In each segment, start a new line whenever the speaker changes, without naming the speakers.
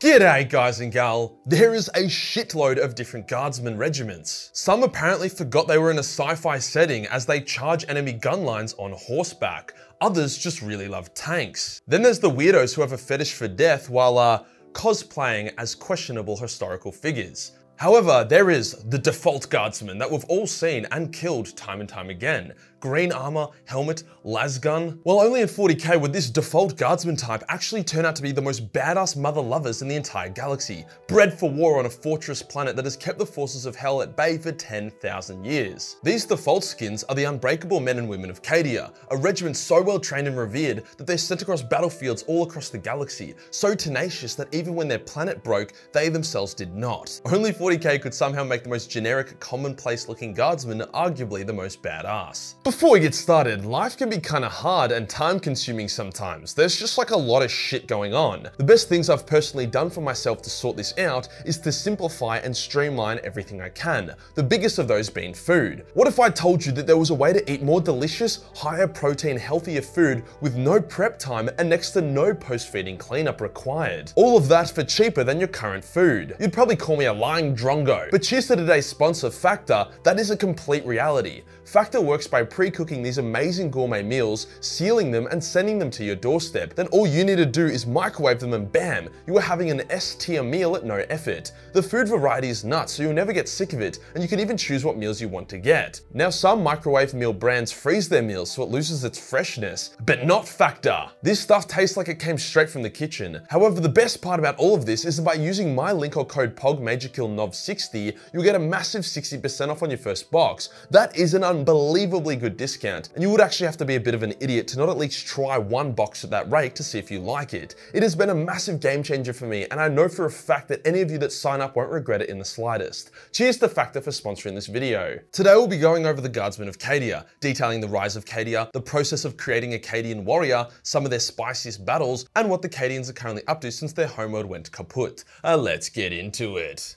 G'day guys and gal, there is a shitload of different guardsmen regiments. Some apparently forgot they were in a sci-fi setting as they charge enemy gun lines on horseback. Others just really love tanks. Then there's the weirdos who have a fetish for death while uh, cosplaying as questionable historical figures. However, there is the default guardsman that we've all seen and killed time and time again green armor, helmet, lasgun. Well, only in 40k would this default guardsman type actually turn out to be the most badass mother lovers in the entire galaxy, bred for war on a fortress planet that has kept the forces of hell at bay for 10,000 years. These default skins are the unbreakable men and women of Cadia, a regiment so well trained and revered that they're sent across battlefields all across the galaxy, so tenacious that even when their planet broke, they themselves did not. Only 40k could somehow make the most generic, commonplace looking guardsman arguably the most badass. Before we get started, life can be kinda hard and time consuming sometimes. There's just like a lot of shit going on. The best things I've personally done for myself to sort this out is to simplify and streamline everything I can. The biggest of those being food. What if I told you that there was a way to eat more delicious, higher protein, healthier food with no prep time and next to no post-feeding cleanup required? All of that for cheaper than your current food. You'd probably call me a lying drongo, but cheers to today's sponsor, Factor, that is a complete reality. Factor works by pre-cooking these amazing gourmet meals, sealing them and sending them to your doorstep. Then all you need to do is microwave them and bam, you are having an S-tier meal at no effort. The food variety is nuts, so you'll never get sick of it, and you can even choose what meals you want to get. Now some microwave meal brands freeze their meals so it loses its freshness, but not Factor. This stuff tastes like it came straight from the kitchen. However, the best part about all of this is that by using my link or code POGMajorKillNov60, you'll get a massive 60% off on your first box. That is an unbelievably good discount, and you would actually have to be a bit of an idiot to not at least try one box at that rate to see if you like it. It has been a massive game changer for me, and I know for a fact that any of you that sign up won't regret it in the slightest. Cheers to Factor for sponsoring this video. Today we'll be going over the Guardsmen of Cadia, detailing the rise of Cadia, the process of creating a Cadian warrior, some of their spiciest battles, and what the Cadians are currently up to since their homeworld went kaput. Uh, let's get into it.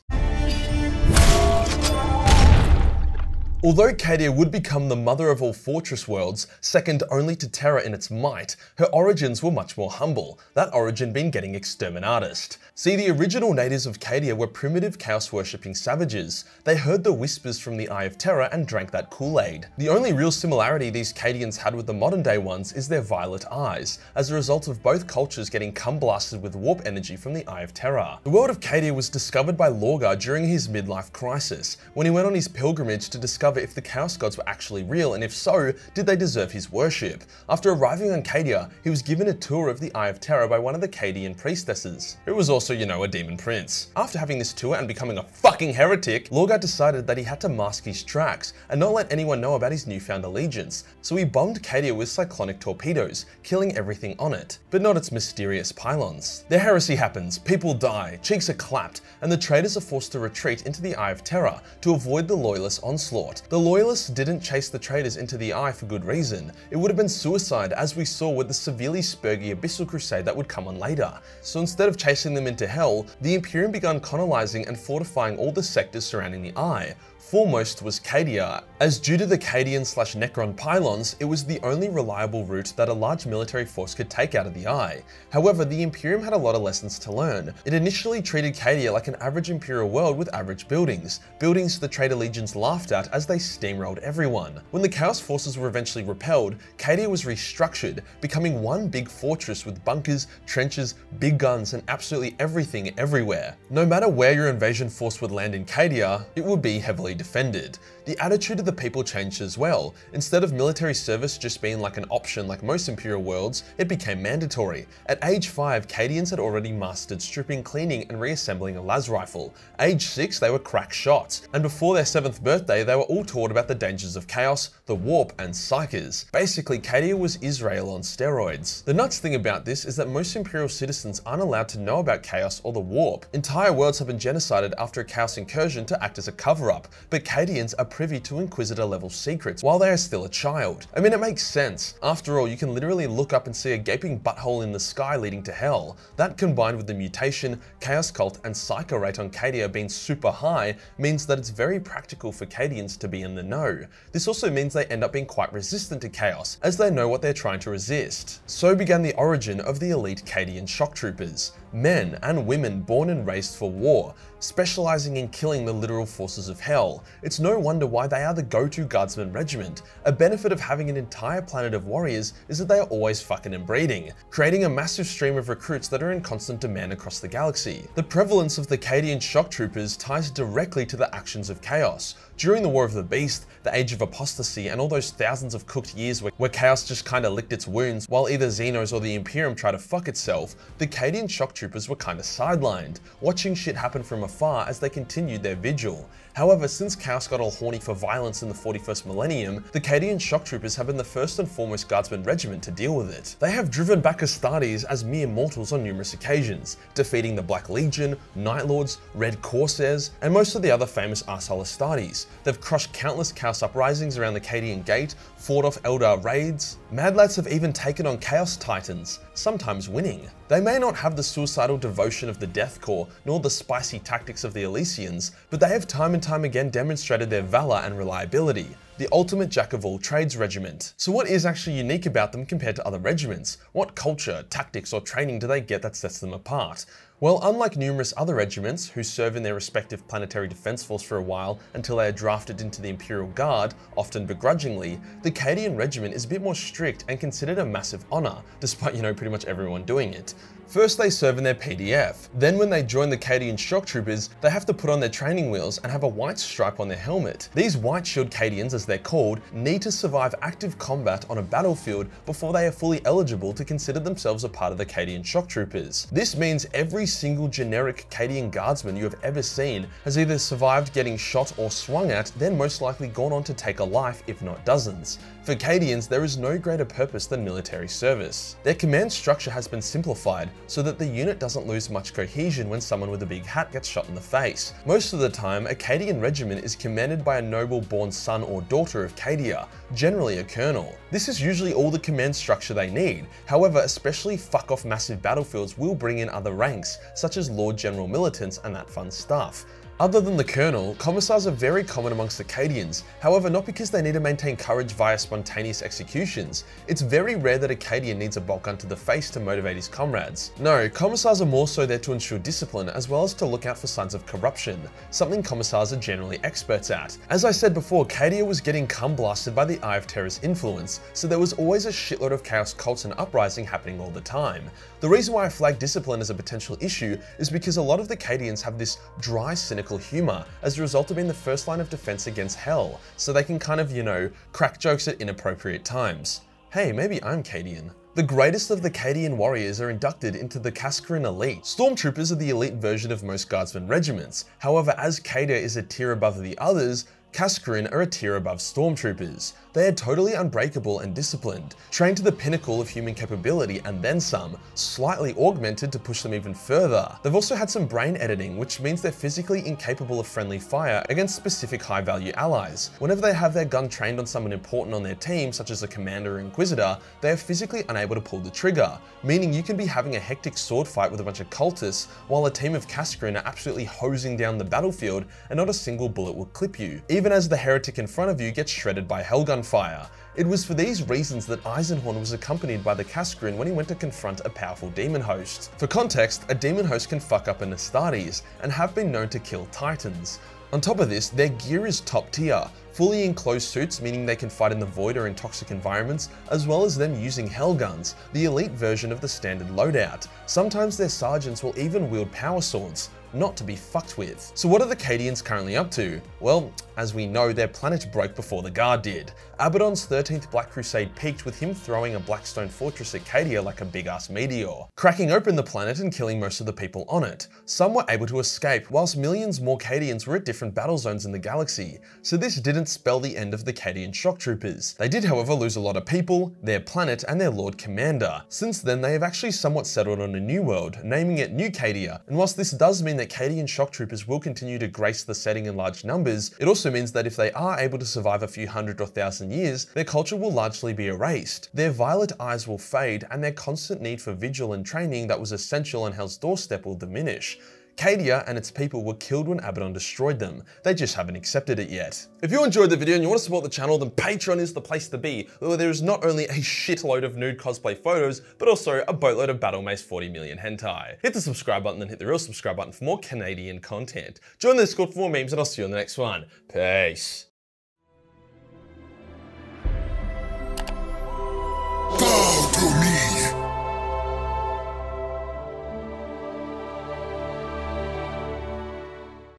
Although Cadia would become the mother of all fortress worlds, second only to Terra in its might, her origins were much more humble, that origin being getting exterminatus. See, the original natives of Cadia were primitive chaos-worshipping savages. They heard the whispers from the Eye of Terror and drank that Kool-Aid. The only real similarity these Cadians had with the modern day ones is their violet eyes, as a result of both cultures getting cum blasted with warp energy from the Eye of Terror. The world of Cadia was discovered by Lorgar during his midlife crisis, when he went on his pilgrimage to discover if the Chaos Gods were actually real, and if so, did they deserve his worship? After arriving on Cadia, he was given a tour of the Eye of Terror by one of the Cadian priestesses, who was also, you know, a demon prince. After having this tour and becoming a fucking heretic, Lorgar decided that he had to mask his tracks and not let anyone know about his newfound allegiance, so he bombed Cadia with cyclonic torpedoes, killing everything on it, but not its mysterious pylons. The heresy happens, people die, cheeks are clapped, and the traitors are forced to retreat into the Eye of Terror to avoid the loyalist onslaught. The loyalists didn't chase the traitors into the Eye for good reason. It would have been suicide as we saw with the severely spurgy Abyssal Crusade that would come on later. So instead of chasing them into hell, the Imperium began colonizing and fortifying all the sectors surrounding the Eye, Foremost was Cadia, as due to the Cadian slash Necron pylons, it was the only reliable route that a large military force could take out of the Eye. However, the Imperium had a lot of lessons to learn. It initially treated Cadia like an average Imperial world with average buildings, buildings the traitor legions laughed at as they steamrolled everyone. When the Chaos forces were eventually repelled, Cadia was restructured, becoming one big fortress with bunkers, trenches, big guns, and absolutely everything everywhere. No matter where your invasion force would land in Cadia, it would be heavily defended. The attitude of the people changed as well. Instead of military service just being like an option like most Imperial worlds, it became mandatory. At age 5, Cadians had already mastered stripping, cleaning, and reassembling a las rifle. Age 6, they were crack shots. And before their 7th birthday, they were all taught about the dangers of chaos, the warp, and psykers. Basically, Cadia was Israel on steroids. The nuts thing about this is that most Imperial citizens aren't allowed to know about chaos or the warp. Entire worlds have been genocided after a chaos incursion to act as a cover-up, but Cadians are privy to Inquisitor level secrets while they are still a child. I mean, it makes sense. After all, you can literally look up and see a gaping butthole in the sky leading to hell. That combined with the mutation, chaos cult, and psycho rate on Cadia being super high means that it's very practical for Cadians to be in the know. This also means they end up being quite resistant to chaos, as they know what they're trying to resist. So began the origin of the elite Cadian shock troopers. Men and women born and raised for war, specializing in killing the literal forces of hell. It's no wonder why they are the go-to guardsman regiment. A benefit of having an entire planet of warriors is that they are always fucking and breeding, creating a massive stream of recruits that are in constant demand across the galaxy. The prevalence of the Cadian shock troopers ties directly to the actions of Chaos. During the War of the Beast, the Age of Apostasy, and all those thousands of cooked years where, where Chaos just kinda licked its wounds while either Xenos or the Imperium tried to fuck itself, the Cadian shock troopers were kinda sidelined, watching shit happen from afar as they continued their vigil. However, since Chaos got all horny for violence in the 41st millennium, the Cadian shock troopers have been the first and foremost guardsman regiment to deal with it. They have driven back Astartes as mere mortals on numerous occasions, defeating the Black Legion, Night Lords, Red Corsairs, and most of the other famous arsehole Astartes. They've crushed countless Chaos uprisings around the Cadian Gate, fought off Eldar raids. Mad Lads have even taken on Chaos Titans, sometimes winning. They may not have the suicidal devotion of the Death Korps, nor the spicy tactics of the Elysians, but they have time and time again demonstrated their valor and reliability the ultimate jack of all trades regiment. So what is actually unique about them compared to other regiments? What culture, tactics, or training do they get that sets them apart? Well, unlike numerous other regiments who serve in their respective planetary defense force for a while until they are drafted into the Imperial Guard, often begrudgingly, the Cadian regiment is a bit more strict and considered a massive honor, despite, you know, pretty much everyone doing it. First they serve in their PDF, then when they join the Cadian shock troopers, they have to put on their training wheels and have a white stripe on their helmet. These white shield Cadians, as they're called, need to survive active combat on a battlefield before they are fully eligible to consider themselves a part of the Cadian shock troopers. This means every single generic Cadian guardsman you have ever seen has either survived getting shot or swung at, then most likely gone on to take a life, if not dozens. For Cadians, there is no greater purpose than military service. Their command structure has been simplified so that the unit doesn't lose much cohesion when someone with a big hat gets shot in the face. Most of the time, a Cadian regiment is commanded by a noble born son or daughter of Cadia, generally a colonel. This is usually all the command structure they need. However, especially fuck off massive battlefields will bring in other ranks, such as Lord General Militants and that fun stuff. Other than the colonel, commissars are very common amongst the Cadians, however not because they need to maintain courage via spontaneous executions. It's very rare that a Cadian needs a bolt gun to the face to motivate his comrades. No, commissars are more so there to ensure discipline as well as to look out for signs of corruption, something commissars are generally experts at. As I said before, Cadia was getting cum blasted by the Eye of Terror's influence, so there was always a shitload of chaos cults and uprising happening all the time. The reason why I flag discipline as a potential issue is because a lot of the Cadians have this dry, cynical humor as a result of being the first line of defense against hell, so they can kind of, you know, crack jokes at inappropriate times. Hey, maybe I'm Cadian. The greatest of the Cadian warriors are inducted into the Kasrkin Elite. Stormtroopers are the elite version of most guardsmen regiments. However, as Cadia is a tier above the others, Kasrkin are a tier above stormtroopers. They are totally unbreakable and disciplined, trained to the pinnacle of human capability and then some, slightly augmented to push them even further. They've also had some brain editing, which means they're physically incapable of friendly fire against specific high value allies. Whenever they have their gun trained on someone important on their team, such as a commander or inquisitor, they are physically unable to pull the trigger, meaning you can be having a hectic sword fight with a bunch of cultists while a team of Kasrkin are absolutely hosing down the battlefield and not a single bullet will clip you. Even even as the heretic in front of you gets shredded by Hellgun fire. It was for these reasons that Eisenhorn was accompanied by the Kasrkin when he went to confront a powerful demon host. For context, a demon host can fuck up an Astartes, and have been known to kill titans. On top of this, their gear is top tier, fully enclosed suits meaning they can fight in the void or in toxic environments, as well as them using hellguns, the elite version of the standard loadout. Sometimes their sergeants will even wield power swords, not to be fucked with. So what are the Cadians currently up to? Well, as we know, their planet broke before the Guard did. Abaddon's 13th Black Crusade peaked with him throwing a Blackstone fortress at Cadia like a big ass meteor, cracking open the planet and killing most of the people on it. Some were able to escape, whilst millions more Cadians were at different battle zones in the galaxy, so this didn't spell the end of the Cadian shock troopers. They did however lose a lot of people, their planet and their Lord Commander. Since then they have actually somewhat settled on a new world, naming it New Cadia, and whilst this does mean that Cadian shock troopers will continue to grace the setting in large numbers, it also also means that if they are able to survive a few hundred or thousand years, their culture will largely be erased. Their violet eyes will fade, and their constant need for vigil and training that was essential on Hell's doorstep will diminish. Cadia and its people were killed when Abaddon destroyed them. They just haven't accepted it yet. If you enjoyed the video and you want to support the channel, then Patreon is the place to be, where there is not only a shitload of nude cosplay photos, but also a boatload of Battle Mace 40 million hentai. Hit the subscribe button and hit the real subscribe button for more Canadian content. Join the Discord for more memes and I'll see you on the next one. Peace.